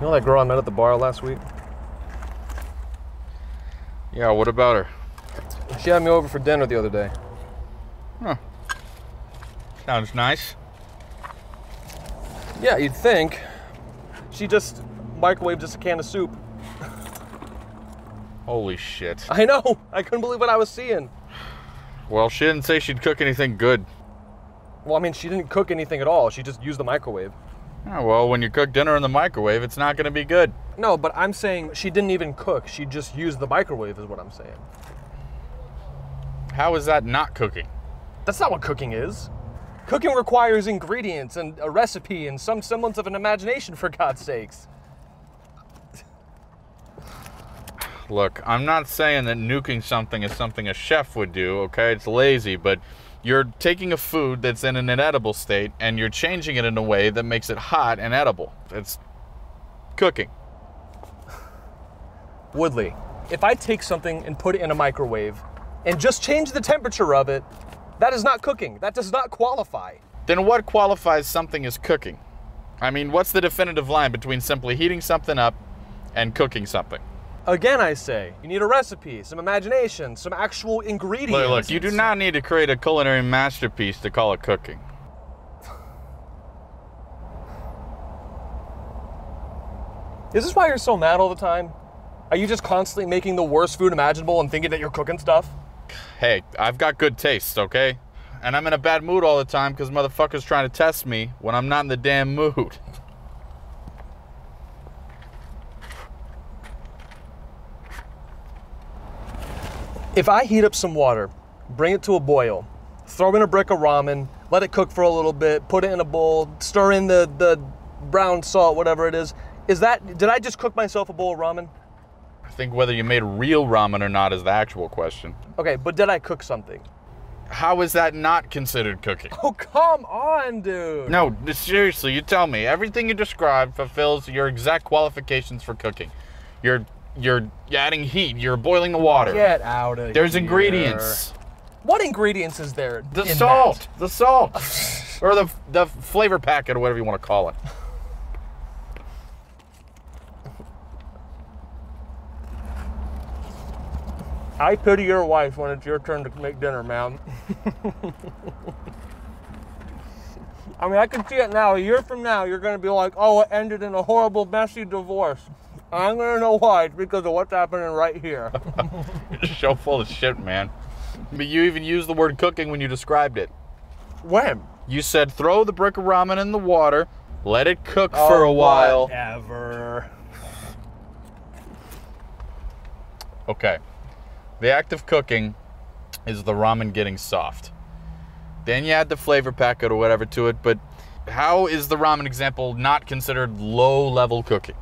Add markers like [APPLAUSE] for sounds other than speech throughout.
You know that girl I met at the bar last week? Yeah, what about her? She had me over for dinner the other day. Huh. Sounds nice. Yeah, you'd think. She just microwaved just a can of soup. Holy shit. I know. I couldn't believe what I was seeing. Well, she didn't say she'd cook anything good. Well, I mean, she didn't cook anything at all. She just used the microwave. Oh, well, when you cook dinner in the microwave, it's not going to be good. No, but I'm saying she didn't even cook. She just used the microwave, is what I'm saying. How is that not cooking? That's not what cooking is. Cooking requires ingredients and a recipe and some semblance of an imagination, for God's sakes. Look, I'm not saying that nuking something is something a chef would do, okay? It's lazy, but you're taking a food that's in an inedible state and you're changing it in a way that makes it hot and edible. It's cooking. Woodley, if I take something and put it in a microwave and just change the temperature of it, that is not cooking. That does not qualify. Then what qualifies something as cooking? I mean, what's the definitive line between simply heating something up and cooking something? Again, I say, you need a recipe, some imagination, some actual ingredients. Look, look, you do not need to create a culinary masterpiece to call it cooking. Is this why you're so mad all the time? Are you just constantly making the worst food imaginable and thinking that you're cooking stuff? Hey, I've got good taste, okay? And I'm in a bad mood all the time because motherfuckers trying to test me when I'm not in the damn mood. [LAUGHS] If I heat up some water, bring it to a boil, throw in a brick of ramen, let it cook for a little bit, put it in a bowl, stir in the, the brown salt, whatever it is, is that, did I just cook myself a bowl of ramen? I think whether you made real ramen or not is the actual question. Okay, but did I cook something? How is that not considered cooking? Oh, come on, dude. No, seriously, you tell me. Everything you described fulfills your exact qualifications for cooking. You're you're adding heat, you're boiling the water. Get out of here. There's here. ingredients. What ingredients is there? The salt, the salt, [LAUGHS] or the the flavor packet, or whatever you want to call it. I pity your wife when it's your turn to make dinner, man. [LAUGHS] I mean, I can see it now. A year from now, you're going to be like, oh, it ended in a horrible, messy divorce. I'm to know why. It's because of what's happening right here. You're just so full of shit, man. But you even used the word cooking when you described it. when? You said throw the brick of ramen in the water, let it cook for a oh, while. Whatever. Okay. The act of cooking is the ramen getting soft. Then you add the flavor packet or whatever to it, but how is the ramen example not considered low level cooking?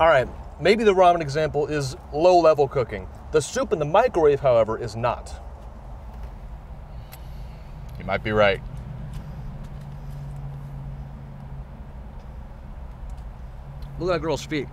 All right, maybe the ramen example is low level cooking. The soup in the microwave, however, is not. You might be right. Look at that girl's feet.